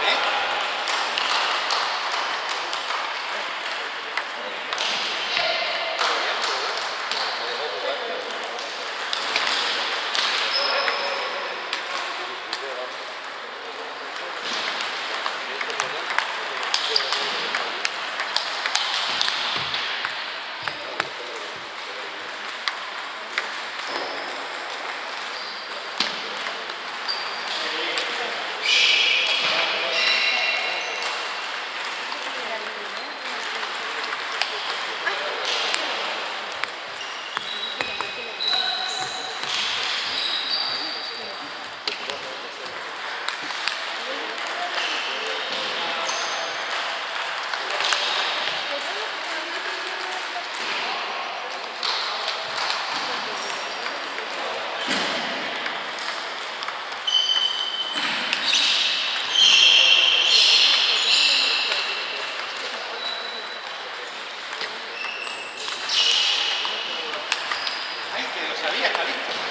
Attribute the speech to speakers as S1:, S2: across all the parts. S1: Amém? sabía, bien.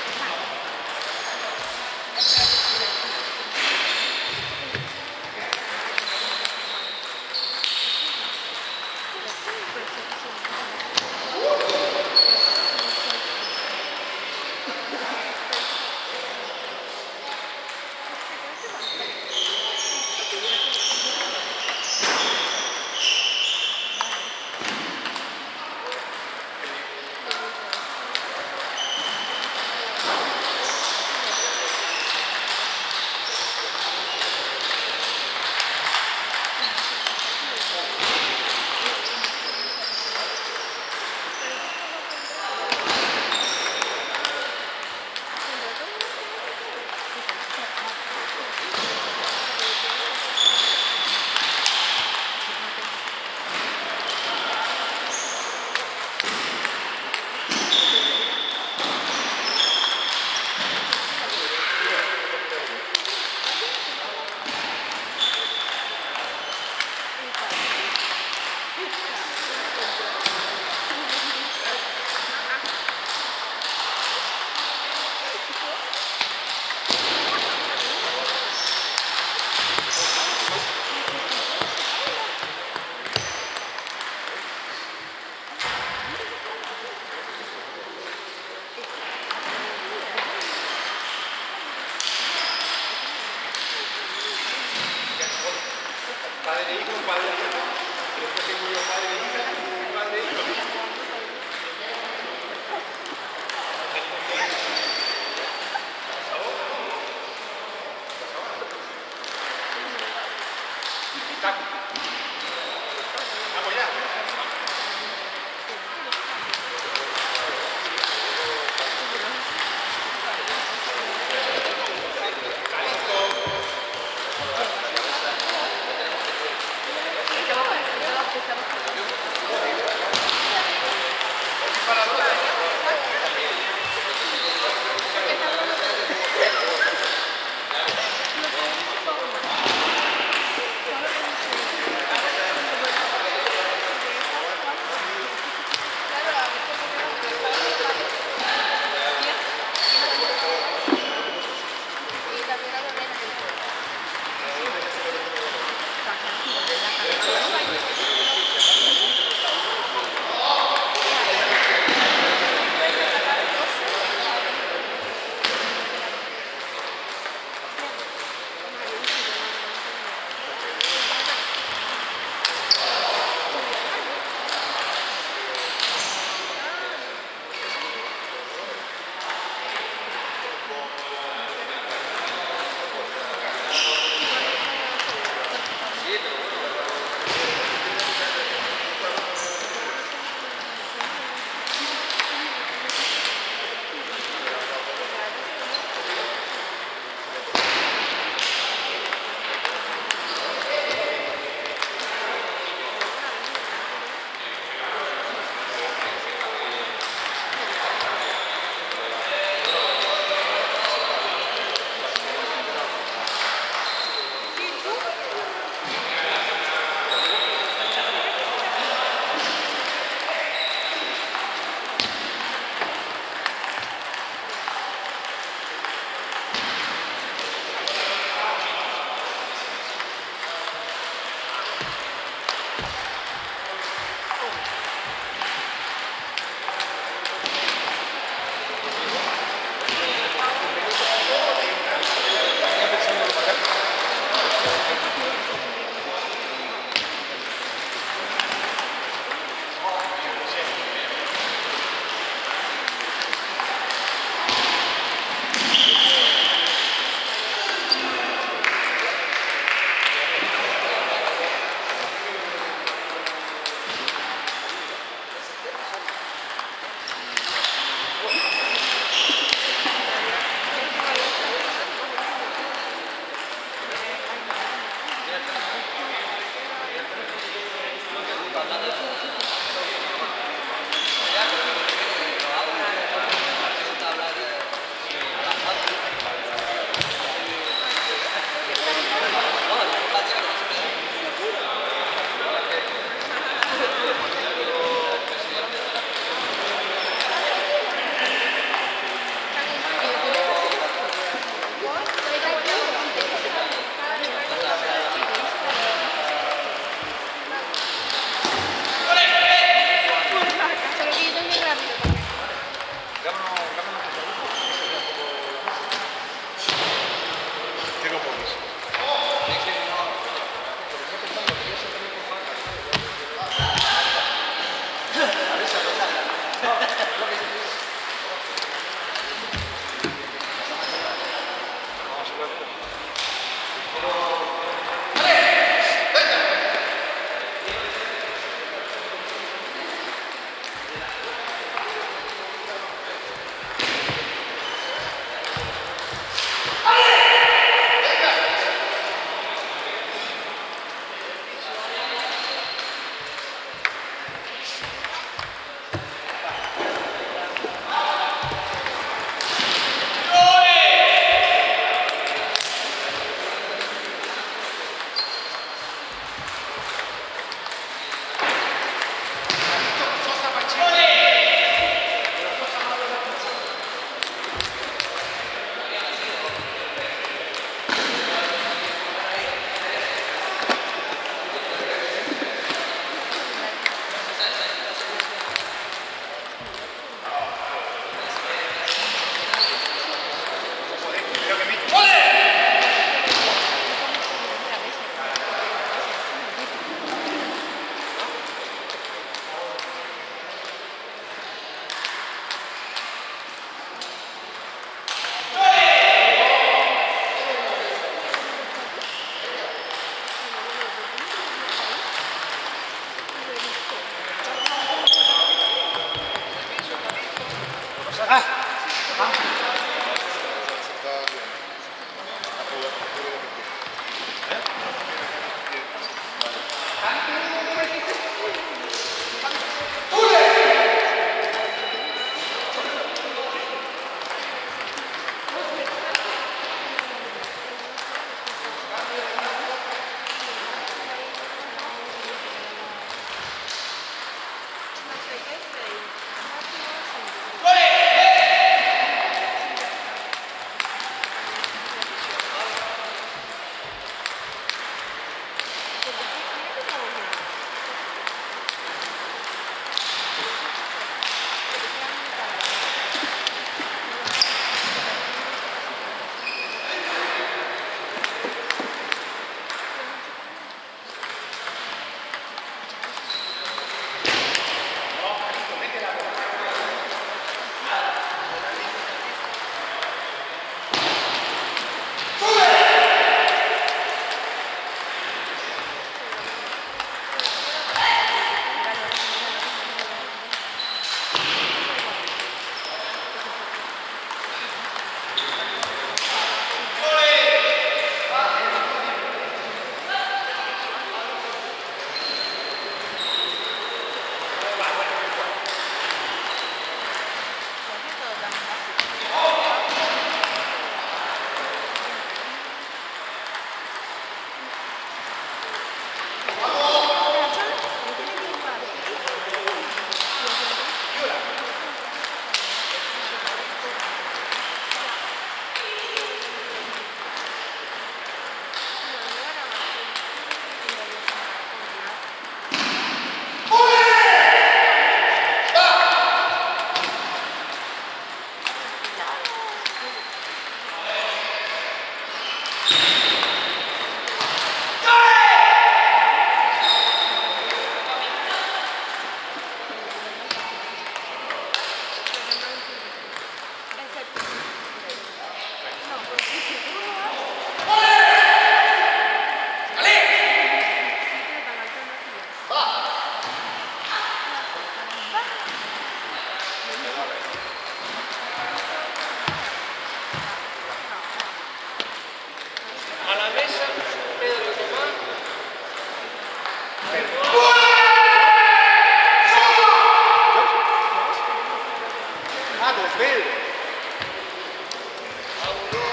S2: Oh,